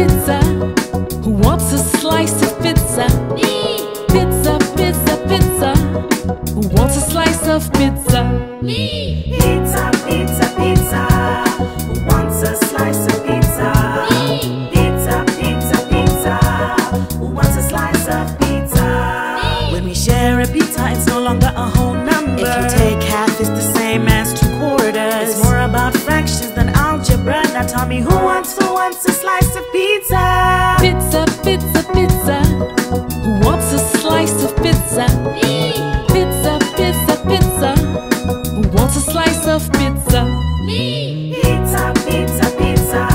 pizza? Who wants a slice of pizza? Me! Pizza, pizza, pizza. Who wants a slice of pizza? Me! Pizza, pizza, pizza. Now who wants, who wants a slice of pizza? Pizza, pizza, pizza. Who wants a slice of pizza? Me. Pizza, pizza, pizza. Who wants a slice of pizza? Me. Pizza, pizza, pizza.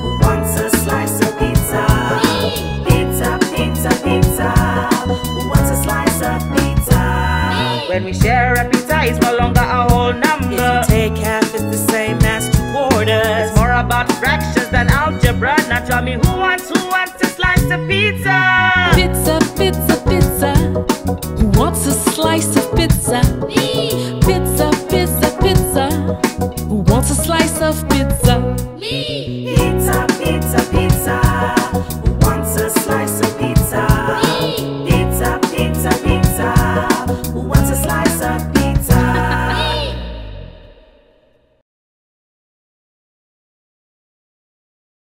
Who wants a slice of pizza? Me. Pizza, pizza, pizza. Who wants a slice of pizza? When we share a pizza, it's no longer a whole number. If you take half, it's the same as two quarters about fractions and algebra. Now tell me who wants, who wants a slice of pizza? Pizza, pizza, pizza. Who wants a slice of pizza? Me. Pizza, pizza, pizza. Who wants a slice of pizza? Me.